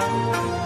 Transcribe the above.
Música